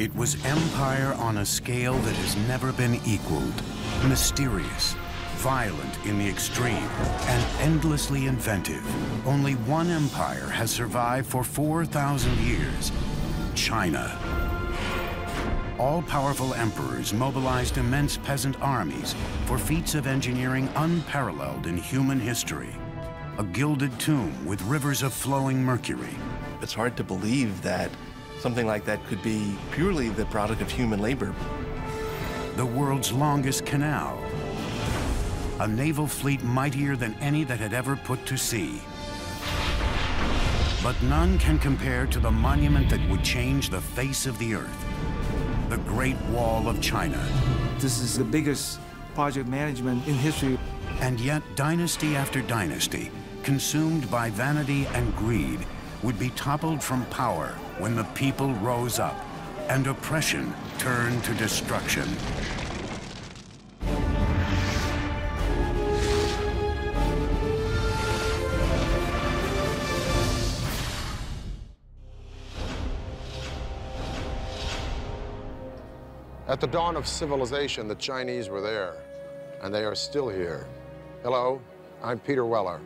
It was empire on a scale that has never been equaled. Mysterious, violent in the extreme, and endlessly inventive. Only one empire has survived for 4,000 years, China. All-powerful emperors mobilized immense peasant armies for feats of engineering unparalleled in human history. A gilded tomb with rivers of flowing mercury. It's hard to believe that Something like that could be purely the product of human labor. The world's longest canal. A naval fleet mightier than any that had ever put to sea. But none can compare to the monument that would change the face of the earth. The Great Wall of China. This is the biggest project management in history. And yet, dynasty after dynasty, consumed by vanity and greed, would be toppled from power when the people rose up and oppression turned to destruction. At the dawn of civilization, the Chinese were there, and they are still here. Hello, I'm Peter Weller.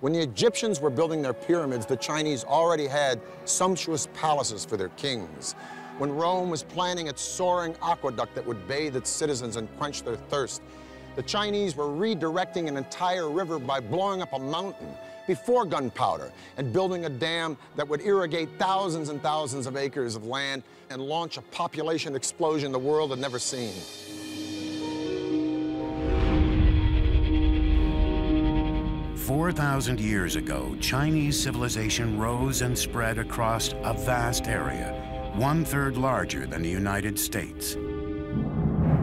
When the Egyptians were building their pyramids, the Chinese already had sumptuous palaces for their kings. When Rome was planning its soaring aqueduct that would bathe its citizens and quench their thirst, the Chinese were redirecting an entire river by blowing up a mountain before gunpowder and building a dam that would irrigate thousands and thousands of acres of land and launch a population explosion the world had never seen. 4,000 years ago, Chinese civilization rose and spread across a vast area, one-third larger than the United States.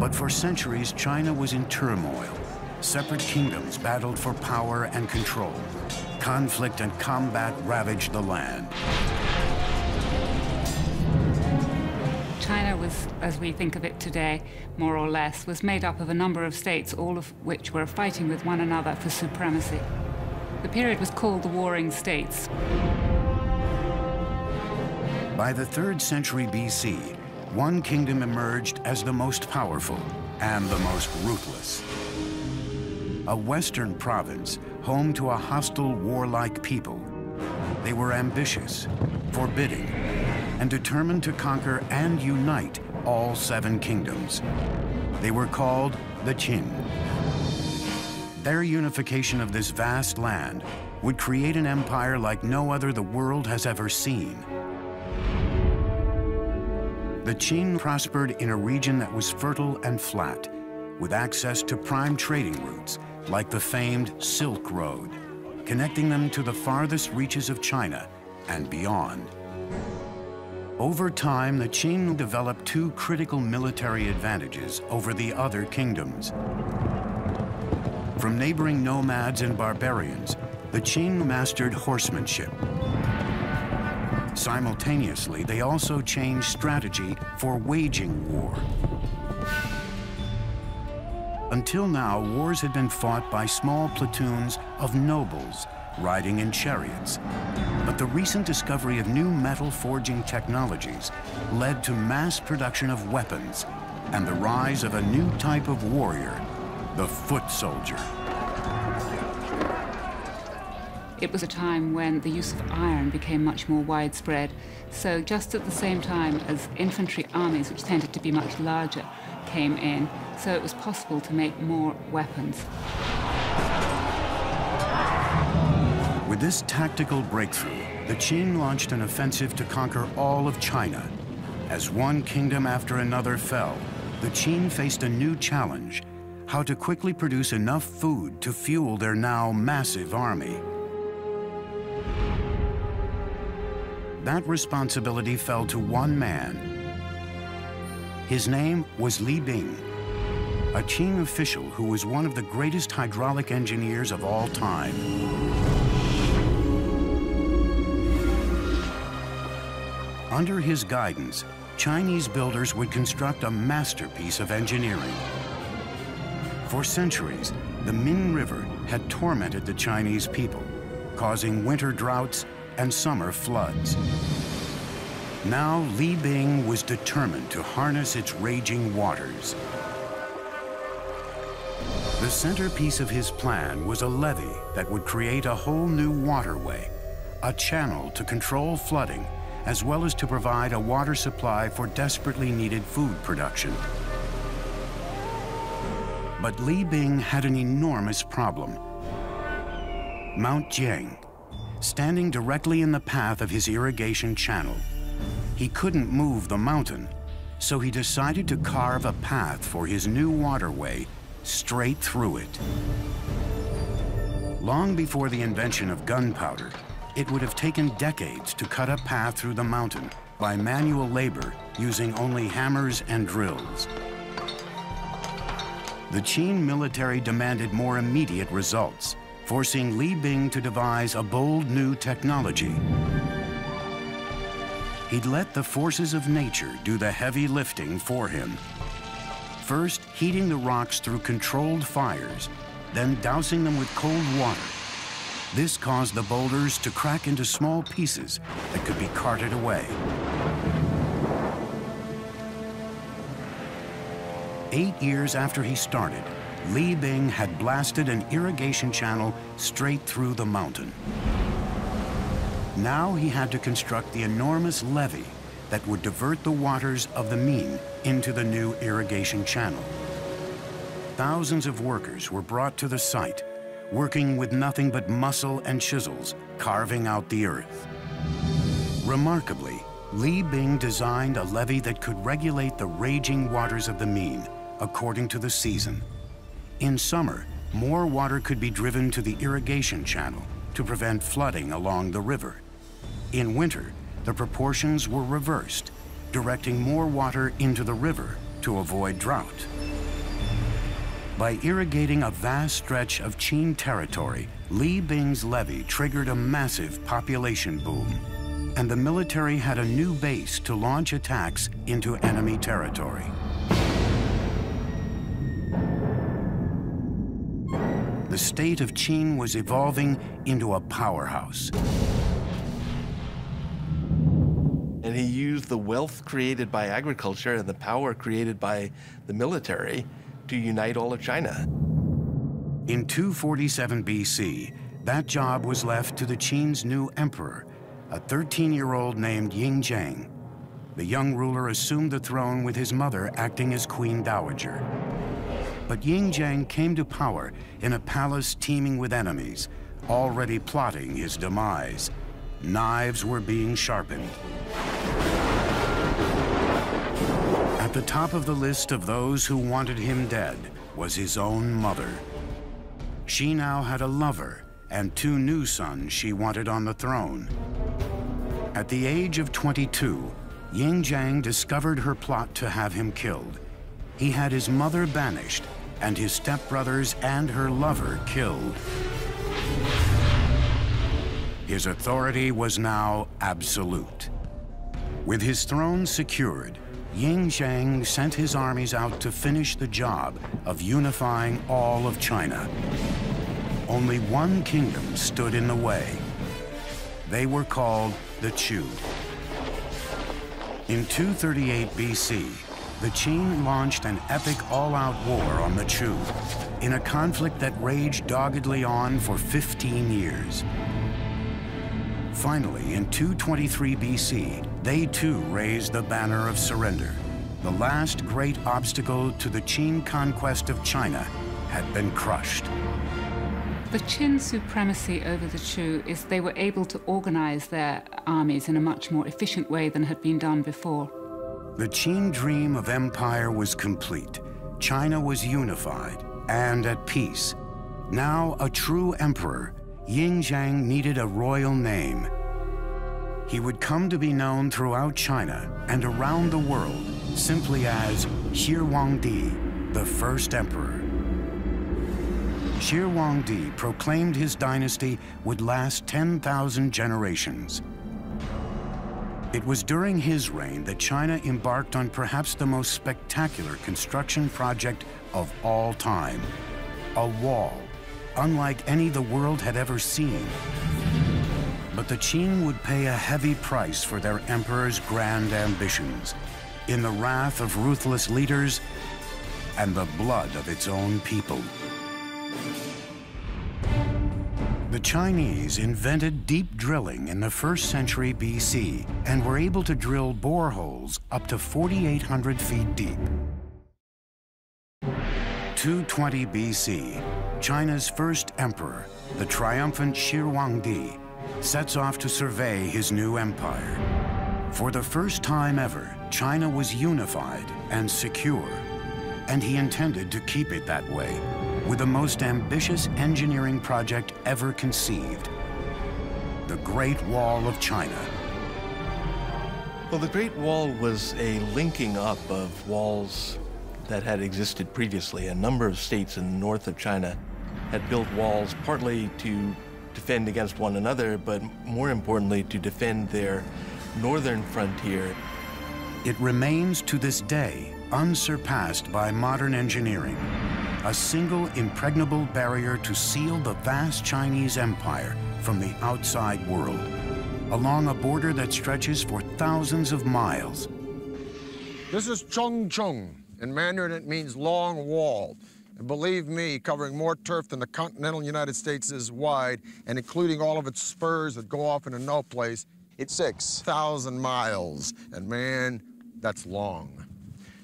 But for centuries, China was in turmoil. Separate kingdoms battled for power and control. Conflict and combat ravaged the land. China was, as we think of it today, more or less, was made up of a number of states, all of which were fighting with one another for supremacy. The period was called the Warring States. By the 3rd century BC, one kingdom emerged as the most powerful and the most ruthless. A western province home to a hostile, warlike people. They were ambitious, forbidding, and determined to conquer and unite all seven kingdoms. They were called the Qin. Their unification of this vast land would create an empire like no other the world has ever seen. The Qin prospered in a region that was fertile and flat, with access to prime trading routes like the famed Silk Road, connecting them to the farthest reaches of China and beyond. Over time, the Qin developed two critical military advantages over the other kingdoms. From neighboring nomads and barbarians, the Qin mastered horsemanship. Simultaneously, they also changed strategy for waging war. Until now, wars had been fought by small platoons of nobles riding in chariots. But the recent discovery of new metal forging technologies led to mass production of weapons and the rise of a new type of warrior the foot soldier. It was a time when the use of iron became much more widespread. So just at the same time as infantry armies, which tended to be much larger, came in, so it was possible to make more weapons. With this tactical breakthrough, the Qin launched an offensive to conquer all of China. As one kingdom after another fell, the Qin faced a new challenge how to quickly produce enough food to fuel their now massive army. That responsibility fell to one man. His name was Li Bing, a Qin official who was one of the greatest hydraulic engineers of all time. Under his guidance, Chinese builders would construct a masterpiece of engineering. For centuries, the Min River had tormented the Chinese people, causing winter droughts and summer floods. Now Li Bing was determined to harness its raging waters. The centerpiece of his plan was a levee that would create a whole new waterway, a channel to control flooding, as well as to provide a water supply for desperately needed food production. But Li Bing had an enormous problem. Mount Jiang, standing directly in the path of his irrigation channel. He couldn't move the mountain, so he decided to carve a path for his new waterway straight through it. Long before the invention of gunpowder, it would have taken decades to cut a path through the mountain by manual labor using only hammers and drills. The Qin military demanded more immediate results, forcing Li Bing to devise a bold new technology. He'd let the forces of nature do the heavy lifting for him. First, heating the rocks through controlled fires, then dousing them with cold water. This caused the boulders to crack into small pieces that could be carted away. Eight years after he started, Li Bing had blasted an irrigation channel straight through the mountain. Now he had to construct the enormous levee that would divert the waters of the Min into the new irrigation channel. Thousands of workers were brought to the site, working with nothing but muscle and chisels, carving out the earth. Remarkably, Li Bing designed a levee that could regulate the raging waters of the Min according to the season. In summer, more water could be driven to the irrigation channel to prevent flooding along the river. In winter, the proportions were reversed, directing more water into the river to avoid drought. By irrigating a vast stretch of Qin territory, Li Bing's levee triggered a massive population boom, and the military had a new base to launch attacks into enemy territory. The state of Qin was evolving into a powerhouse. And he used the wealth created by agriculture and the power created by the military to unite all of China. In 247 BC, that job was left to the Qin's new emperor, a 13-year-old named Ying Zheng. The young ruler assumed the throne with his mother acting as queen dowager. But Ying Zheng came to power in a palace teeming with enemies, already plotting his demise. Knives were being sharpened. At the top of the list of those who wanted him dead was his own mother. She now had a lover and two new sons she wanted on the throne. At the age of 22, Ying Zheng discovered her plot to have him killed. He had his mother banished and his stepbrothers and her lover killed. His authority was now absolute. With his throne secured, Ying Zheng sent his armies out to finish the job of unifying all of China. Only one kingdom stood in the way. They were called the Chu. In 238 BC, the Qin launched an epic all-out war on the Chu in a conflict that raged doggedly on for 15 years. Finally, in 223 BC, they too raised the banner of surrender. The last great obstacle to the Qin conquest of China had been crushed. The Qin supremacy over the Chu is they were able to organize their armies in a much more efficient way than had been done before. The Qin dream of empire was complete. China was unified and at peace. Now a true emperor, Ying Zheng needed a royal name. He would come to be known throughout China and around the world simply as Shi Huangdi, the first emperor. Shi Huangdi proclaimed his dynasty would last 10,000 generations. It was during his reign that China embarked on perhaps the most spectacular construction project of all time. A wall, unlike any the world had ever seen. But the Qin would pay a heavy price for their emperor's grand ambitions in the wrath of ruthless leaders and the blood of its own people. The Chinese invented deep drilling in the first century BC and were able to drill boreholes up to 4,800 feet deep. 220 BC, China's first emperor, the triumphant Shi Huangdi, sets off to survey his new empire. For the first time ever, China was unified and secure, and he intended to keep it that way with the most ambitious engineering project ever conceived, the Great Wall of China. Well, the Great Wall was a linking up of walls that had existed previously. A number of states in the north of China had built walls partly to defend against one another, but more importantly, to defend their northern frontier. It remains to this day unsurpassed by modern engineering a single impregnable barrier to seal the vast Chinese empire from the outside world, along a border that stretches for thousands of miles. This is Chongcheng. In Mandarin, it means long wall. And believe me, covering more turf than the continental United States is wide, and including all of its spurs that go off into no place, it's 6,000 miles. And man, that's long.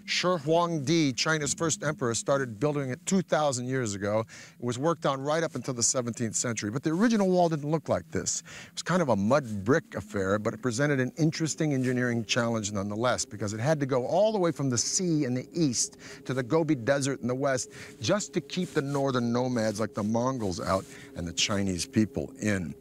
Shi Huangdi, China's first emperor, started building it 2,000 years ago. It was worked on right up until the 17th century. But the original wall didn't look like this. It was kind of a mud brick affair, but it presented an interesting engineering challenge nonetheless, because it had to go all the way from the sea in the east to the Gobi Desert in the west, just to keep the northern nomads like the Mongols out and the Chinese people in.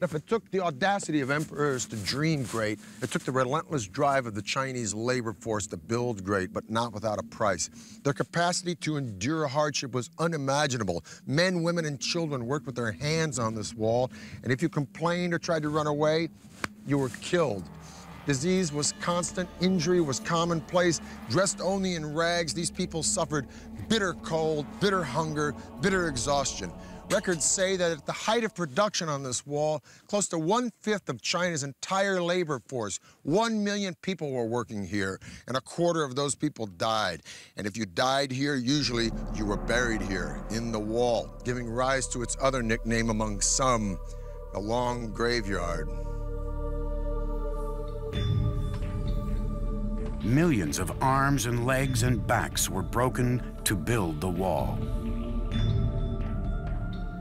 If it took the audacity of emperors to dream great, it took the relentless drive of the Chinese labor force to build great, but not without a price. Their capacity to endure hardship was unimaginable. Men, women, and children worked with their hands on this wall, and if you complained or tried to run away, you were killed. Disease was constant, injury was commonplace. Dressed only in rags, these people suffered bitter cold, bitter hunger, bitter exhaustion. Records say that at the height of production on this wall, close to one-fifth of China's entire labor force, one million people were working here, and a quarter of those people died. And if you died here, usually you were buried here, in the wall, giving rise to its other nickname among some, the Long Graveyard. Millions of arms and legs and backs were broken to build the wall.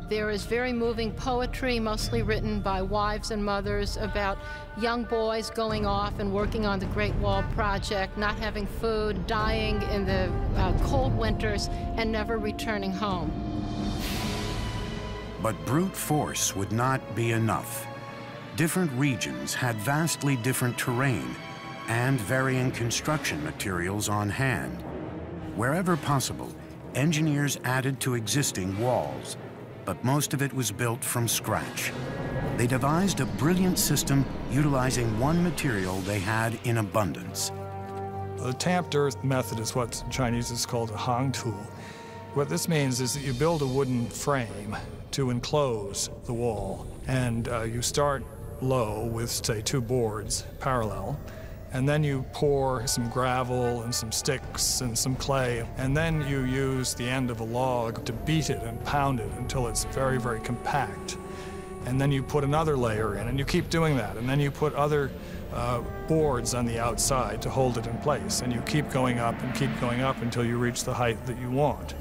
There is very moving poetry, mostly written by wives and mothers, about young boys going off and working on the Great Wall Project, not having food, dying in the uh, cold winters, and never returning home. But brute force would not be enough. Different regions had vastly different terrain and varying construction materials on hand. Wherever possible, engineers added to existing walls, but most of it was built from scratch. They devised a brilliant system utilizing one material they had in abundance. The tamped earth method is what Chinese is called a hang tu. What this means is that you build a wooden frame to enclose the wall, and uh, you start low with, say, two boards parallel, and then you pour some gravel and some sticks and some clay, and then you use the end of a log to beat it and pound it until it's very, very compact. And then you put another layer in, and you keep doing that. And then you put other uh, boards on the outside to hold it in place. And you keep going up and keep going up until you reach the height that you want.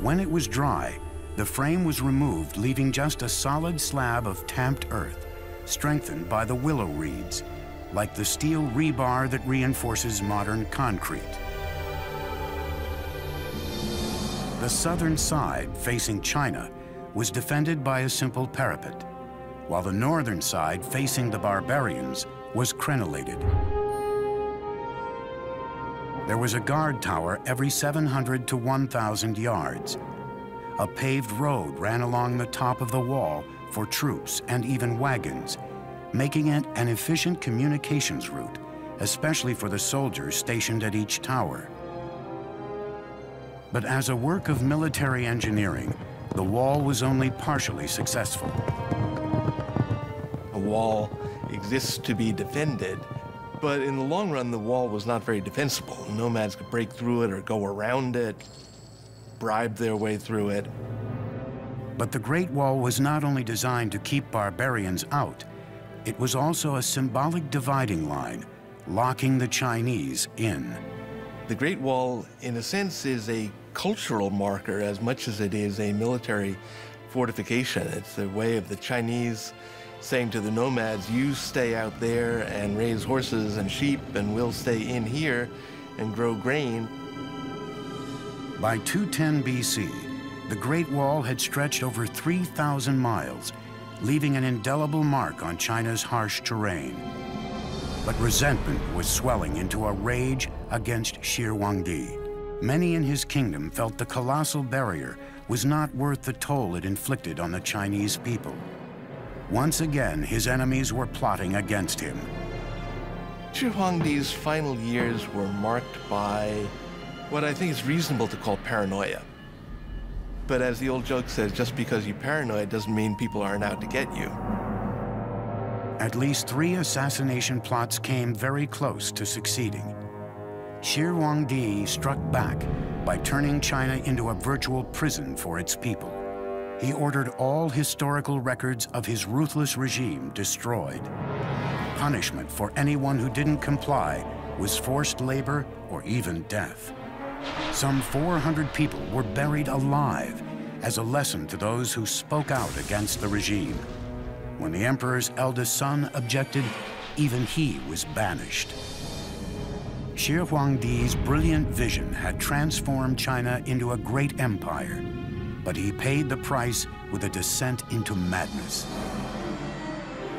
When it was dry, the frame was removed, leaving just a solid slab of tamped earth, strengthened by the willow reeds like the steel rebar that reinforces modern concrete. The southern side, facing China, was defended by a simple parapet, while the northern side, facing the barbarians, was crenellated. There was a guard tower every 700 to 1,000 yards. A paved road ran along the top of the wall for troops and even wagons, making it an efficient communications route, especially for the soldiers stationed at each tower. But as a work of military engineering, the wall was only partially successful. A wall exists to be defended, but in the long run, the wall was not very defensible. Nomads could break through it or go around it, bribe their way through it. But the Great Wall was not only designed to keep barbarians out, it was also a symbolic dividing line, locking the Chinese in. The Great Wall, in a sense, is a cultural marker as much as it is a military fortification. It's the way of the Chinese saying to the nomads, you stay out there and raise horses and sheep, and we'll stay in here and grow grain. By 210 BC, the Great Wall had stretched over 3,000 miles, leaving an indelible mark on China's harsh terrain. But resentment was swelling into a rage against Shi Huangdi. Many in his kingdom felt the colossal barrier was not worth the toll it inflicted on the Chinese people. Once again, his enemies were plotting against him. Shi Huangdi's final years were marked by what I think is reasonable to call paranoia. But as the old joke says, just because you're paranoid doesn't mean people aren't out to get you. At least three assassination plots came very close to succeeding. Shi Huangdi struck back by turning China into a virtual prison for its people he ordered all historical records of his ruthless regime destroyed. Punishment for anyone who didn't comply was forced labor or even death. Some 400 people were buried alive as a lesson to those who spoke out against the regime. When the emperor's eldest son objected, even he was banished. Shi Huangdi's brilliant vision had transformed China into a great empire but he paid the price with a descent into madness.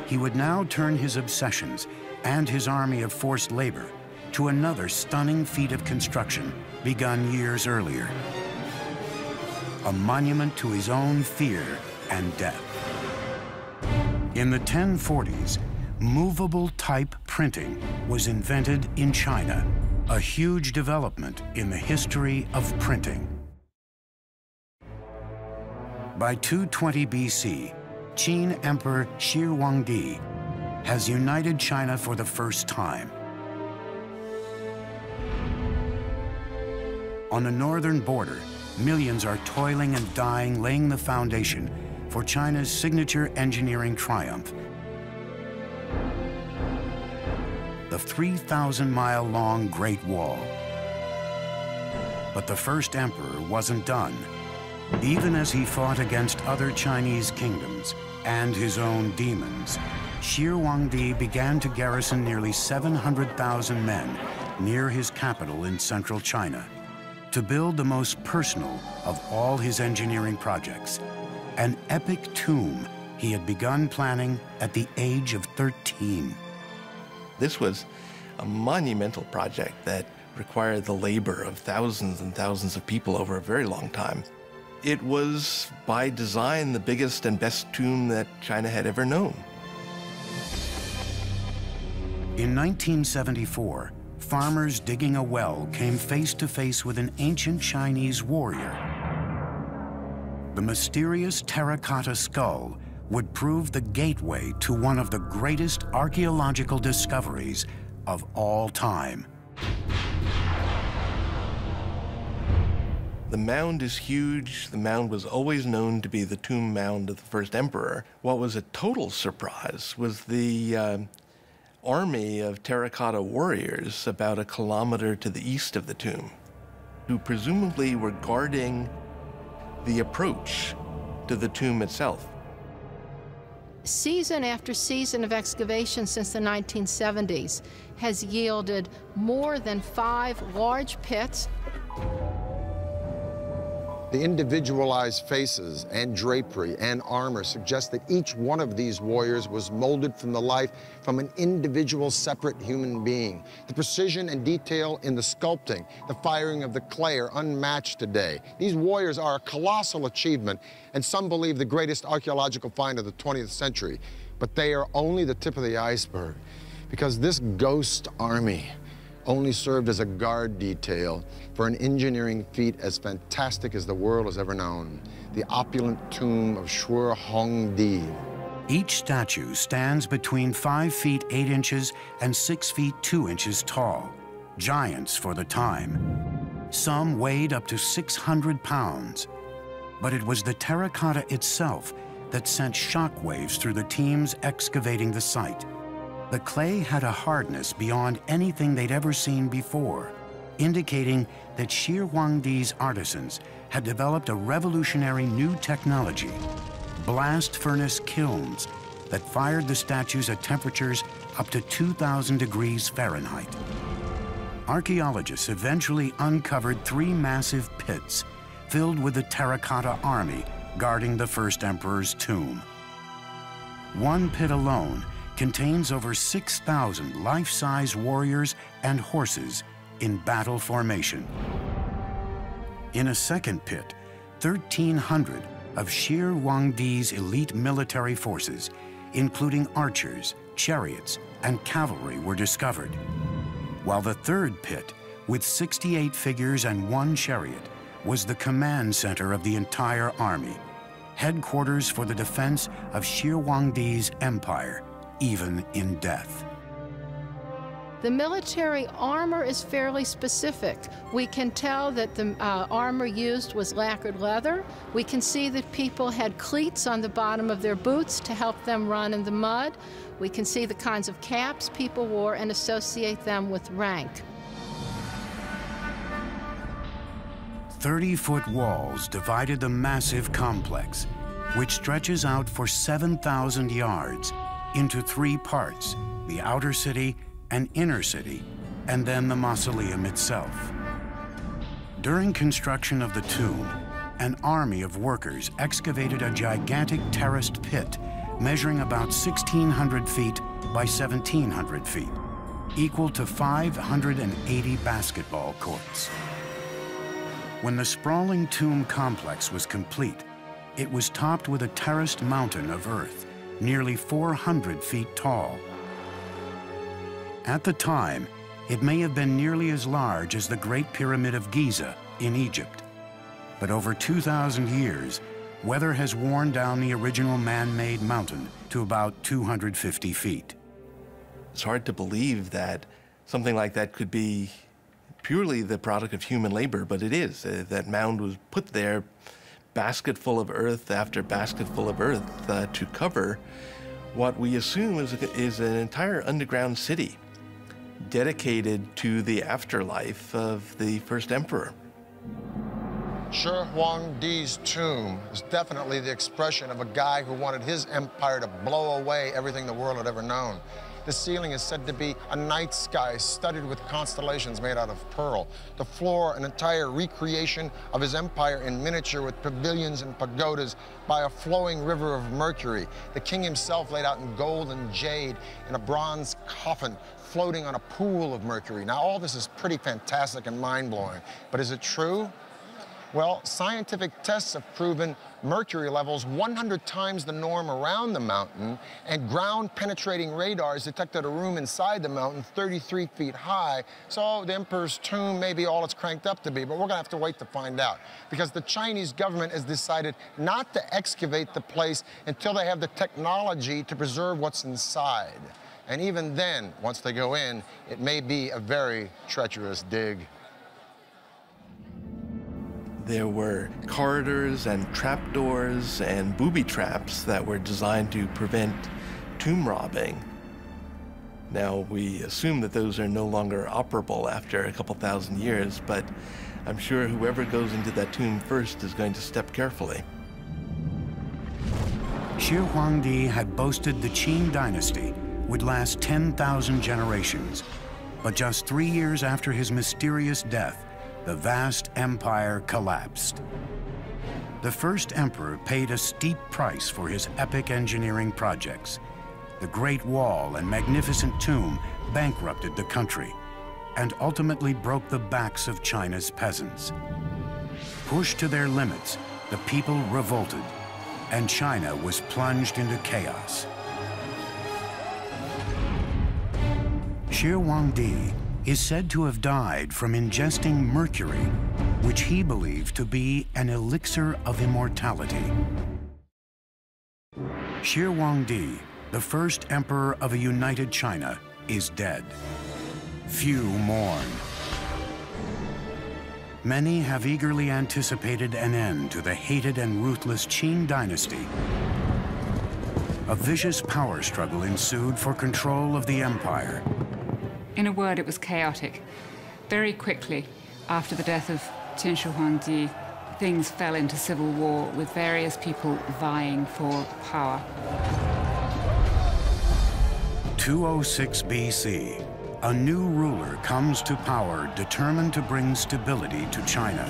He would now turn his obsessions and his army of forced labor to another stunning feat of construction begun years earlier. A monument to his own fear and death. In the 1040s, movable type printing was invented in China, a huge development in the history of printing. By 220 BC, Qin Emperor Shi Huangdi has united China for the first time. On the northern border, millions are toiling and dying laying the foundation for China's signature engineering triumph. The 3,000-mile-long Great Wall. But the first emperor wasn't done. Even as he fought against other Chinese kingdoms and his own demons, Shi began to garrison nearly 700,000 men near his capital in central China to build the most personal of all his engineering projects, an epic tomb he had begun planning at the age of 13. This was a monumental project that required the labor of thousands and thousands of people over a very long time. It was, by design, the biggest and best tomb that China had ever known. In 1974, farmers digging a well came face to face with an ancient Chinese warrior. The mysterious terracotta skull would prove the gateway to one of the greatest archaeological discoveries of all time. The mound is huge. The mound was always known to be the tomb mound of the first emperor. What was a total surprise was the uh, army of terracotta warriors about a kilometer to the east of the tomb, who presumably were guarding the approach to the tomb itself. Season after season of excavation since the 1970s has yielded more than five large pits the individualized faces and drapery and armor suggest that each one of these warriors was molded from the life from an individual separate human being. The precision and detail in the sculpting, the firing of the clay are unmatched today. These warriors are a colossal achievement and some believe the greatest archaeological find of the 20th century. But they are only the tip of the iceberg because this ghost army only served as a guard detail for an engineering feat as fantastic as the world has ever known, the opulent tomb of Shi Huangdi. Each statue stands between 5 feet 8 inches and 6 feet 2 inches tall, giants for the time. Some weighed up to 600 pounds. But it was the terracotta itself that sent shockwaves through the teams excavating the site. The clay had a hardness beyond anything they'd ever seen before, indicating that Shi Huangdi's artisans had developed a revolutionary new technology, blast furnace kilns that fired the statues at temperatures up to 2,000 degrees Fahrenheit. Archaeologists eventually uncovered three massive pits filled with the terracotta army guarding the first emperor's tomb. One pit alone contains over 6,000 life-size warriors and horses in battle formation. In a second pit, 1,300 of Shi Huangdi's elite military forces, including archers, chariots, and cavalry, were discovered. While the third pit, with 68 figures and one chariot, was the command center of the entire army, headquarters for the defense of Shi Huangdi's empire, even in death. The military armor is fairly specific. We can tell that the uh, armor used was lacquered leather. We can see that people had cleats on the bottom of their boots to help them run in the mud. We can see the kinds of caps people wore and associate them with rank. 30-foot walls divided the massive complex, which stretches out for 7,000 yards into three parts, the outer city and inner city, and then the mausoleum itself. During construction of the tomb, an army of workers excavated a gigantic terraced pit measuring about 1,600 feet by 1,700 feet, equal to 580 basketball courts. When the sprawling tomb complex was complete, it was topped with a terraced mountain of earth, nearly 400 feet tall. At the time, it may have been nearly as large as the Great Pyramid of Giza in Egypt. But over 2,000 years, weather has worn down the original man-made mountain to about 250 feet. It's hard to believe that something like that could be purely the product of human labor, but it is. Uh, that mound was put there, basketful of earth after basketful of earth, uh, to cover what we assume is, is an entire underground city dedicated to the afterlife of the first emperor. Shi Huangdi's tomb is definitely the expression of a guy who wanted his empire to blow away everything the world had ever known. The ceiling is said to be a night sky studded with constellations made out of pearl. The floor, an entire recreation of his empire in miniature with pavilions and pagodas by a flowing river of mercury. The king himself laid out in gold and jade in a bronze coffin floating on a pool of mercury. Now, all this is pretty fantastic and mind-blowing, but is it true? Well, scientific tests have proven mercury levels 100 times the norm around the mountain, and ground-penetrating radars detected a room inside the mountain 33 feet high. So the emperor's tomb may be all it's cranked up to be, but we're gonna have to wait to find out because the Chinese government has decided not to excavate the place until they have the technology to preserve what's inside. And even then, once they go in, it may be a very treacherous dig. There were corridors and trapdoors and booby traps that were designed to prevent tomb robbing. Now, we assume that those are no longer operable after a couple thousand years, but I'm sure whoever goes into that tomb first is going to step carefully. Shi Huangdi had boasted the Qin dynasty would last 10,000 generations, but just three years after his mysterious death, the vast empire collapsed. The first emperor paid a steep price for his epic engineering projects. The Great Wall and magnificent tomb bankrupted the country and ultimately broke the backs of China's peasants. Pushed to their limits, the people revolted, and China was plunged into chaos. Shi Huangdi is said to have died from ingesting mercury, which he believed to be an elixir of immortality. Shi Huangdi, the first emperor of a united China, is dead. Few mourn. Many have eagerly anticipated an end to the hated and ruthless Qin dynasty. A vicious power struggle ensued for control of the empire. In a word, it was chaotic. Very quickly, after the death of Qin Shi Huangdi, things fell into civil war with various people vying for power. 206 BC, a new ruler comes to power determined to bring stability to China.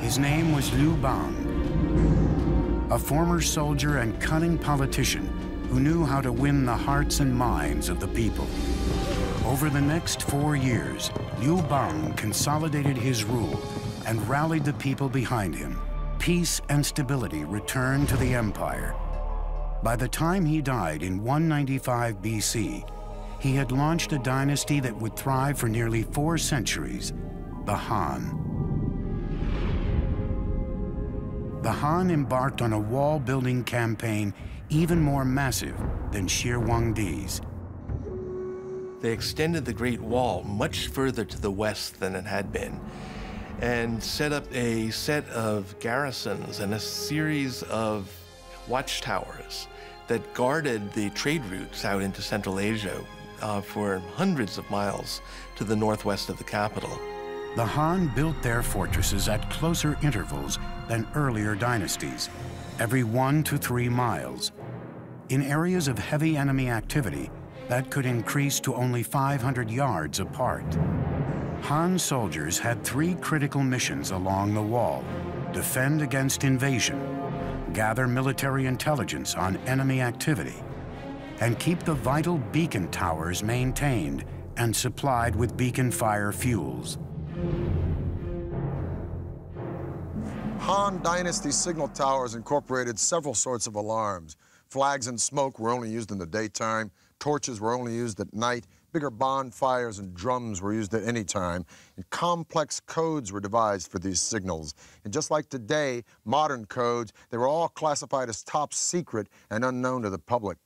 His name was Liu Bang, a former soldier and cunning politician who knew how to win the hearts and minds of the people. Over the next four years, Liu Bang consolidated his rule and rallied the people behind him. Peace and stability returned to the empire. By the time he died in 195 BC, he had launched a dynasty that would thrive for nearly four centuries, the Han. The Han embarked on a wall-building campaign even more massive than Shi Huangdi's. They extended the Great Wall much further to the west than it had been and set up a set of garrisons and a series of watchtowers that guarded the trade routes out into Central Asia uh, for hundreds of miles to the northwest of the capital. The Han built their fortresses at closer intervals than earlier dynasties, every one to three miles. In areas of heavy enemy activity, that could increase to only 500 yards apart. Han soldiers had three critical missions along the wall. Defend against invasion, gather military intelligence on enemy activity, and keep the vital beacon towers maintained and supplied with beacon fire fuels. Han Dynasty signal towers incorporated several sorts of alarms. Flags and smoke were only used in the daytime, torches were only used at night, bigger bonfires and drums were used at any time, and complex codes were devised for these signals. And just like today, modern codes, they were all classified as top secret and unknown to the public.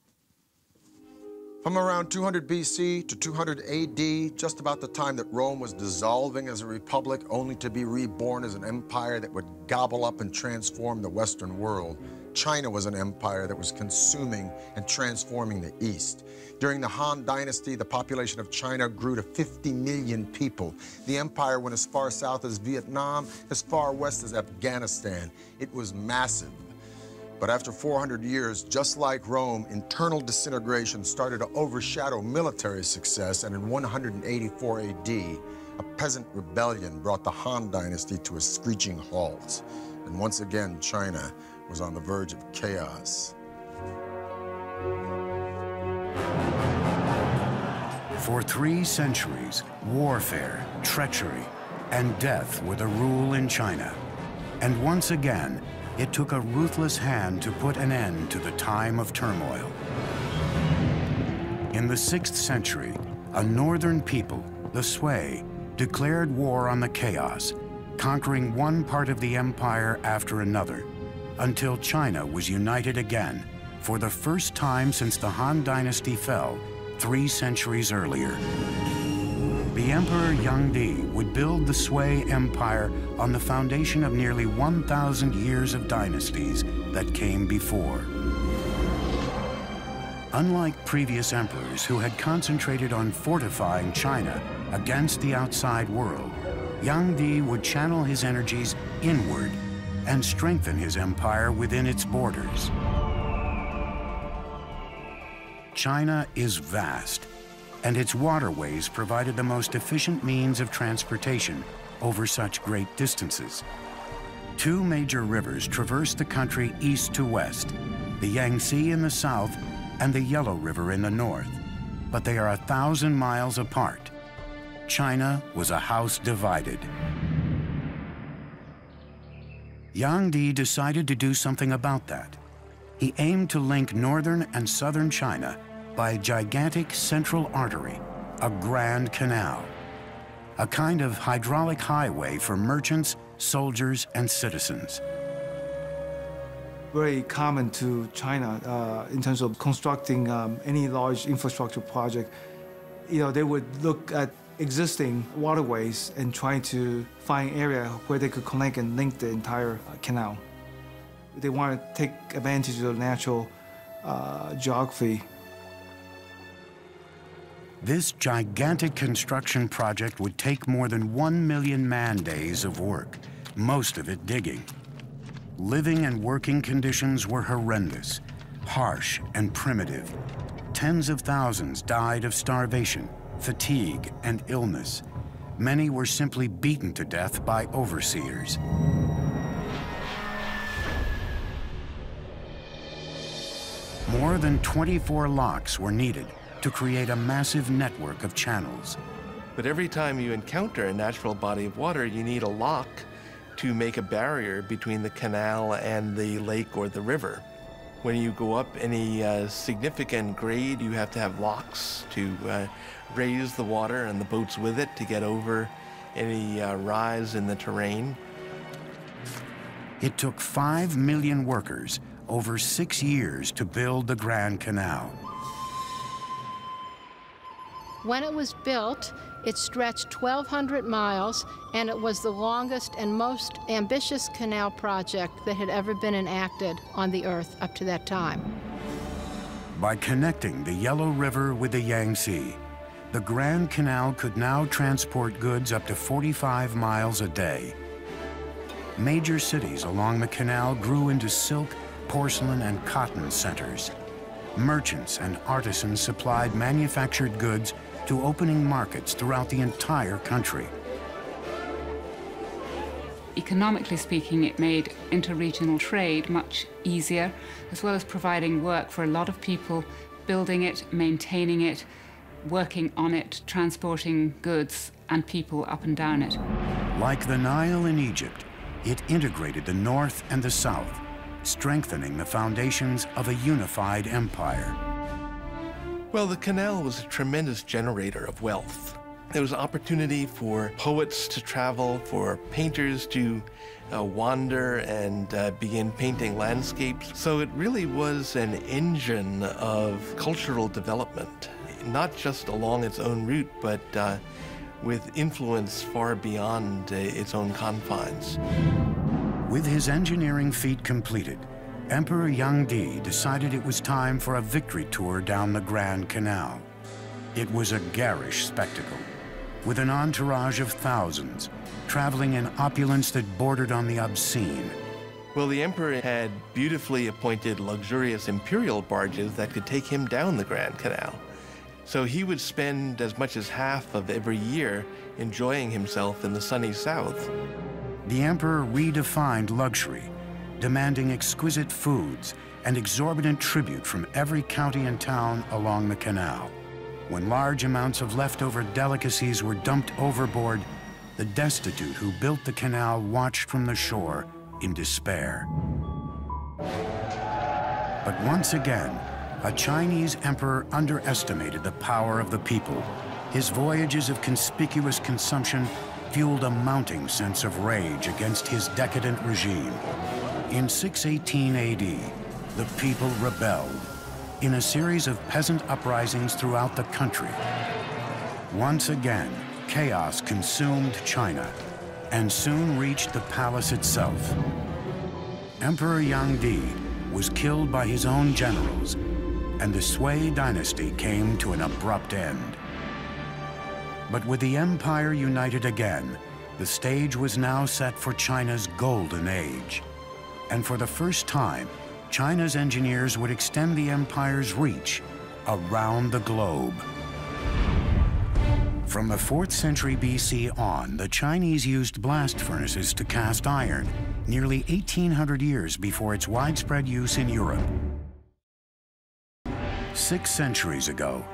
From around 200 BC to 200 AD, just about the time that Rome was dissolving as a republic, only to be reborn as an empire that would gobble up and transform the Western world, China was an empire that was consuming and transforming the East. During the Han Dynasty, the population of China grew to 50 million people. The empire went as far south as Vietnam, as far west as Afghanistan. It was massive. But after 400 years, just like Rome, internal disintegration started to overshadow military success, and in 184 AD, a peasant rebellion brought the Han Dynasty to a screeching halt. And once again, China was on the verge of chaos. For three centuries, warfare, treachery, and death were the rule in China. And once again, it took a ruthless hand to put an end to the time of turmoil. In the 6th century, a northern people, the Sui, declared war on the chaos, conquering one part of the empire after another, until China was united again, for the first time since the Han Dynasty fell, three centuries earlier the Emperor Yangdi would build the Sui Empire on the foundation of nearly 1,000 years of dynasties that came before. Unlike previous emperors who had concentrated on fortifying China against the outside world, Yangdi would channel his energies inward and strengthen his empire within its borders. China is vast and its waterways provided the most efficient means of transportation over such great distances. Two major rivers traverse the country east to west, the Yangtze in the south and the Yellow River in the north, but they are a thousand miles apart. China was a house divided. Yang Di decided to do something about that. He aimed to link northern and southern China by a gigantic central artery, a grand canal. a kind of hydraulic highway for merchants, soldiers, and citizens. Very common to China uh, in terms of constructing um, any large infrastructure project. You know, they would look at existing waterways and trying to find area where they could connect and link the entire uh, canal. They want to take advantage of the natural uh, geography this gigantic construction project would take more than one million man-days of work, most of it digging. Living and working conditions were horrendous, harsh and primitive. Tens of thousands died of starvation, fatigue, and illness. Many were simply beaten to death by overseers. More than 24 locks were needed to create a massive network of channels. But every time you encounter a natural body of water, you need a lock to make a barrier between the canal and the lake or the river. When you go up any uh, significant grade, you have to have locks to uh, raise the water and the boats with it to get over any uh, rise in the terrain. It took five million workers over six years to build the Grand Canal. When it was built, it stretched 1,200 miles, and it was the longest and most ambitious canal project that had ever been enacted on the Earth up to that time. By connecting the Yellow River with the Yangtze, the Grand Canal could now transport goods up to 45 miles a day. Major cities along the canal grew into silk, porcelain, and cotton centers. Merchants and artisans supplied manufactured goods to opening markets throughout the entire country. Economically speaking, it made interregional trade much easier, as well as providing work for a lot of people building it, maintaining it, working on it, transporting goods and people up and down it. Like the Nile in Egypt, it integrated the North and the South, strengthening the foundations of a unified empire. Well, the canal was a tremendous generator of wealth. There was opportunity for poets to travel, for painters to uh, wander and uh, begin painting landscapes. So it really was an engine of cultural development, not just along its own route, but uh, with influence far beyond uh, its own confines. With his engineering feat completed, Emperor Yangdi decided it was time for a victory tour down the Grand Canal. It was a garish spectacle, with an entourage of thousands, traveling in opulence that bordered on the obscene. Well, the emperor had beautifully appointed luxurious imperial barges that could take him down the Grand Canal. So he would spend as much as half of every year enjoying himself in the sunny south. The emperor redefined luxury demanding exquisite foods and exorbitant tribute from every county and town along the canal. When large amounts of leftover delicacies were dumped overboard, the destitute who built the canal watched from the shore in despair. But once again, a Chinese emperor underestimated the power of the people. His voyages of conspicuous consumption fueled a mounting sense of rage against his decadent regime. In 618 AD, the people rebelled in a series of peasant uprisings throughout the country. Once again, chaos consumed China and soon reached the palace itself. Emperor Yangdi was killed by his own generals, and the Sui dynasty came to an abrupt end. But with the empire united again, the stage was now set for China's golden age and for the first time, China's engineers would extend the empire's reach around the globe. From the 4th century BC on, the Chinese used blast furnaces to cast iron, nearly 1,800 years before its widespread use in Europe. Six centuries ago,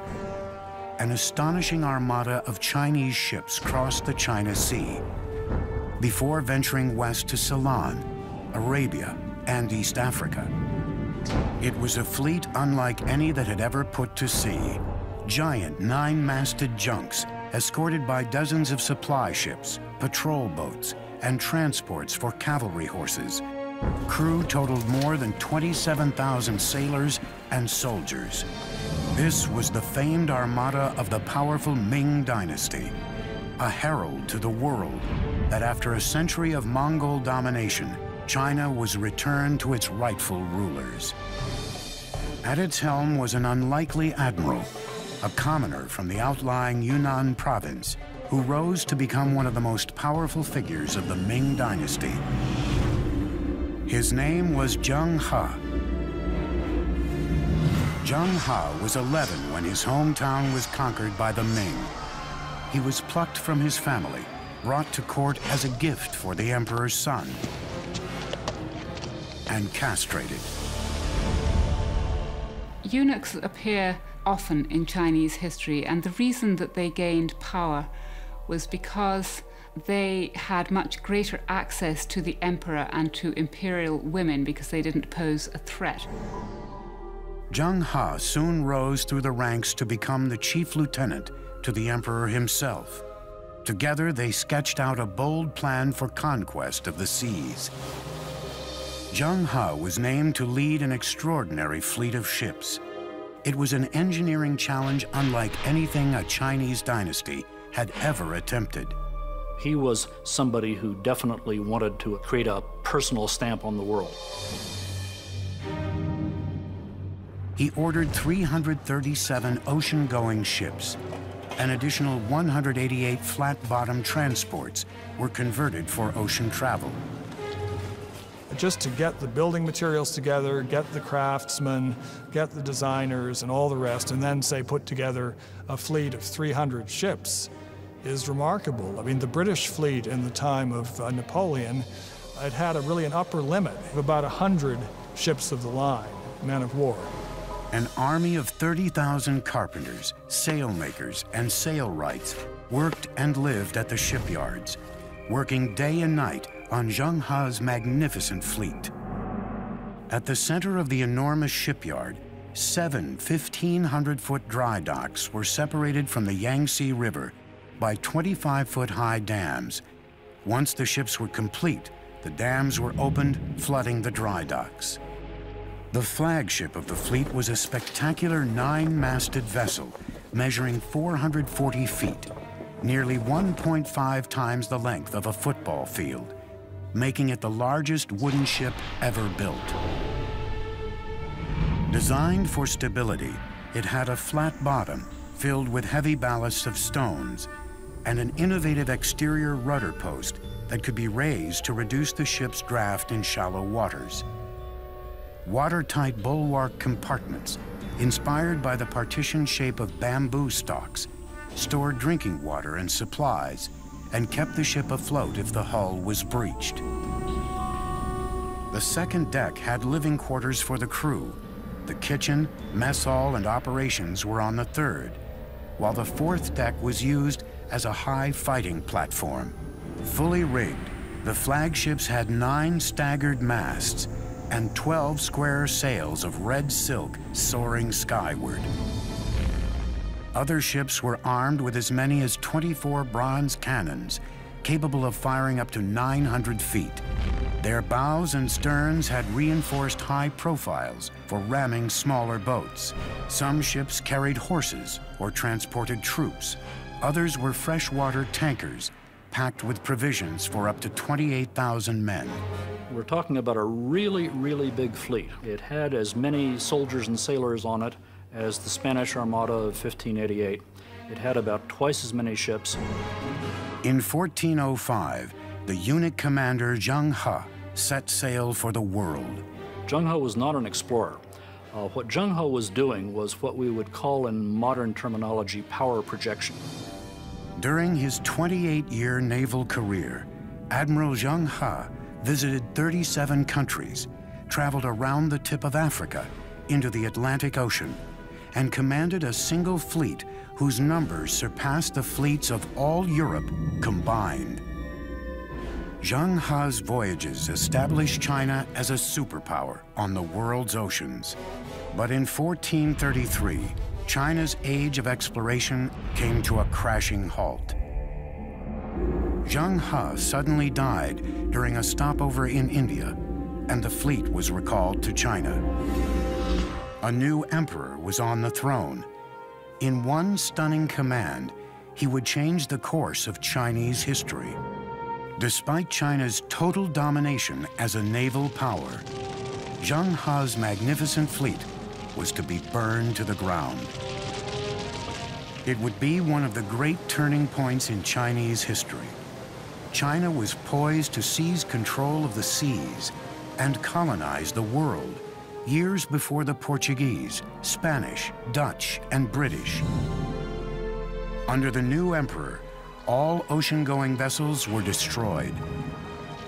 an astonishing armada of Chinese ships crossed the China Sea before venturing west to Ceylon, Arabia, and East Africa. It was a fleet unlike any that had ever put to sea. Giant nine-masted junks escorted by dozens of supply ships, patrol boats, and transports for cavalry horses. Crew totaled more than 27,000 sailors and soldiers. This was the famed armada of the powerful Ming Dynasty, a herald to the world that after a century of Mongol domination, China was returned to its rightful rulers. At its helm was an unlikely admiral, a commoner from the outlying Yunnan province, who rose to become one of the most powerful figures of the Ming Dynasty. His name was Zheng He. Zheng He was 11 when his hometown was conquered by the Ming. He was plucked from his family, brought to court as a gift for the emperor's son, and castrated. Eunuchs appear often in Chinese history, and the reason that they gained power was because they had much greater access to the emperor and to imperial women because they didn't pose a threat. Zheng He soon rose through the ranks to become the chief lieutenant to the emperor himself. Together, they sketched out a bold plan for conquest of the seas. Zheng He was named to lead an extraordinary fleet of ships. It was an engineering challenge unlike anything a Chinese dynasty had ever attempted. He was somebody who definitely wanted to create a personal stamp on the world. He ordered 337 ocean-going ships. An additional 188 flat-bottom transports were converted for ocean travel. Just to get the building materials together, get the craftsmen, get the designers and all the rest, and then say put together a fleet of 300 ships is remarkable. I mean, the British fleet in the time of uh, Napoleon, it had a really an upper limit of about 100 ships of the line, men of war. An army of 30,000 carpenters, sailmakers, and sailwrights worked and lived at the shipyards, working day and night on Zheng He's magnificent fleet. At the center of the enormous shipyard, seven 1,500-foot dry docks were separated from the Yangtze River by 25-foot high dams. Once the ships were complete, the dams were opened, flooding the dry docks. The flagship of the fleet was a spectacular nine-masted vessel measuring 440 feet, nearly 1.5 times the length of a football field, making it the largest wooden ship ever built. Designed for stability, it had a flat bottom filled with heavy ballasts of stones and an innovative exterior rudder post that could be raised to reduce the ship's draft in shallow waters. Watertight bulwark compartments, inspired by the partition shape of bamboo stalks, stored drinking water and supplies and kept the ship afloat if the hull was breached. The second deck had living quarters for the crew. The kitchen, mess hall, and operations were on the third, while the fourth deck was used as a high fighting platform. Fully rigged, the flagships had nine staggered masts and 12 square sails of red silk soaring skyward. Other ships were armed with as many as 24 bronze cannons, capable of firing up to 900 feet. Their bows and sterns had reinforced high profiles for ramming smaller boats. Some ships carried horses or transported troops, Others were freshwater tankers packed with provisions for up to 28,000 men. We're talking about a really, really big fleet. It had as many soldiers and sailors on it as the Spanish Armada of 1588. It had about twice as many ships. In 1405, the eunuch commander Zheng He set sail for the world. Zheng He was not an explorer. Uh, what Zheng He was doing was what we would call in modern terminology power projection. During his 28-year naval career, Admiral Zheng He visited 37 countries, traveled around the tip of Africa into the Atlantic Ocean, and commanded a single fleet whose numbers surpassed the fleets of all Europe combined. Zheng He's voyages established China as a superpower on the world's oceans. But in 1433, China's age of exploration came to a crashing halt. Zheng He suddenly died during a stopover in India, and the fleet was recalled to China. A new emperor was on the throne. In one stunning command, he would change the course of Chinese history. Despite China's total domination as a naval power, Zheng He's magnificent fleet was to be burned to the ground. It would be one of the great turning points in Chinese history. China was poised to seize control of the seas and colonize the world years before the Portuguese, Spanish, Dutch, and British. Under the new emperor, all ocean-going vessels were destroyed.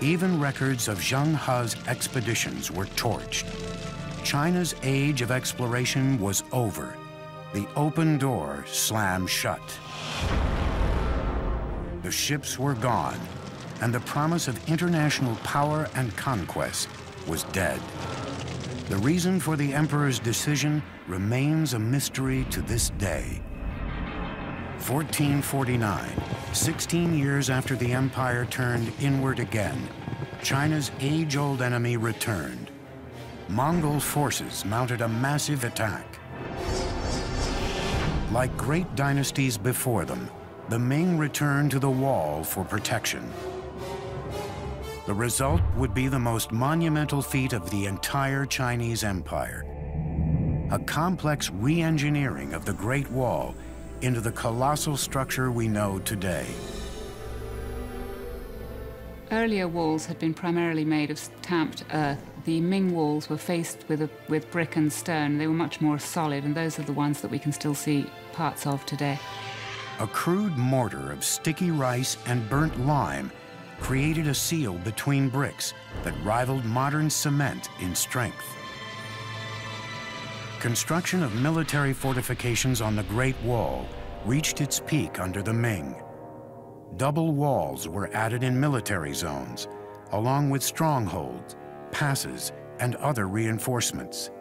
Even records of Zheng He's expeditions were torched. China's age of exploration was over. The open door slammed shut. The ships were gone, and the promise of international power and conquest was dead. The reason for the emperor's decision remains a mystery to this day. 1449, 16 years after the empire turned inward again, China's age-old enemy returned. Mongol forces mounted a massive attack. Like great dynasties before them, the Ming returned to the wall for protection. The result would be the most monumental feat of the entire Chinese empire. A complex re-engineering of the Great Wall into the colossal structure we know today. Earlier walls had been primarily made of tamped earth. The Ming walls were faced with, a, with brick and stone. They were much more solid, and those are the ones that we can still see parts of today. A crude mortar of sticky rice and burnt lime created a seal between bricks that rivaled modern cement in strength. Construction of military fortifications on the Great Wall reached its peak under the Ming. Double walls were added in military zones, along with strongholds, passes, and other reinforcements.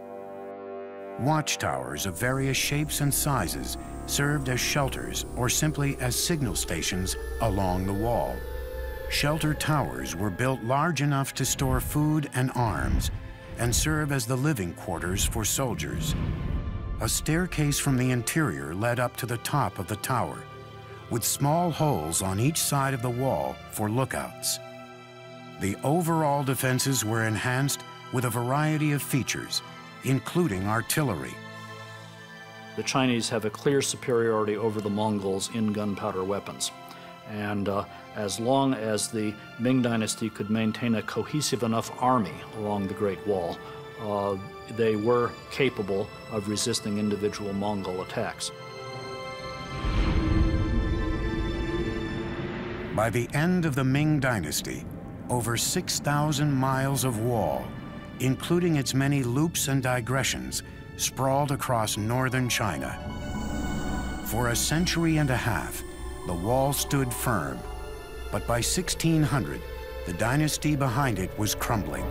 Watchtowers of various shapes and sizes served as shelters or simply as signal stations along the wall. Shelter towers were built large enough to store food and arms and serve as the living quarters for soldiers. A staircase from the interior led up to the top of the tower, with small holes on each side of the wall for lookouts. The overall defenses were enhanced with a variety of features, including artillery. The Chinese have a clear superiority over the Mongols in gunpowder weapons. And uh, as long as the Ming Dynasty could maintain a cohesive enough army along the Great Wall, uh, they were capable of resisting individual Mongol attacks. By the end of the Ming Dynasty, over 6,000 miles of wall, including its many loops and digressions, sprawled across northern China. For a century and a half, the wall stood firm, but by 1600, the dynasty behind it was crumbling,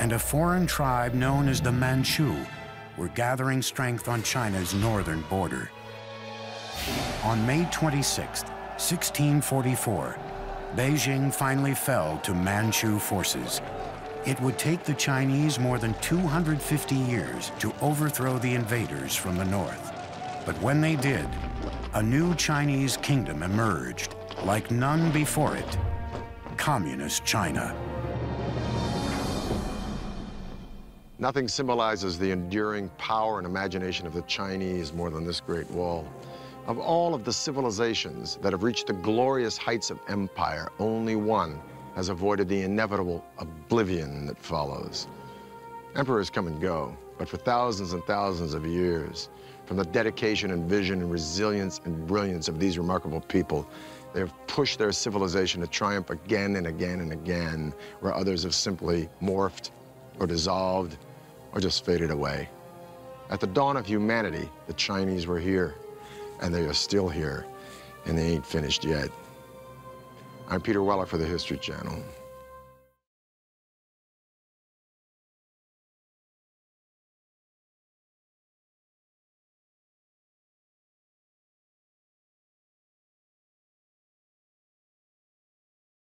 and a foreign tribe known as the Manchu were gathering strength on China's northern border. On May 26, 1644, Beijing finally fell to Manchu forces. It would take the Chinese more than 250 years to overthrow the invaders from the north. But when they did, a new Chinese kingdom emerged, like none before it, Communist China. Nothing symbolizes the enduring power and imagination of the Chinese more than this Great Wall. Of all of the civilizations that have reached the glorious heights of empire, only one has avoided the inevitable oblivion that follows. Emperors come and go, but for thousands and thousands of years, from the dedication and vision and resilience and brilliance of these remarkable people, they have pushed their civilization to triumph again and again and again, where others have simply morphed or dissolved or just faded away. At the dawn of humanity, the Chinese were here, and they are still here, and they ain't finished yet. I'm Peter Weller for the History Channel.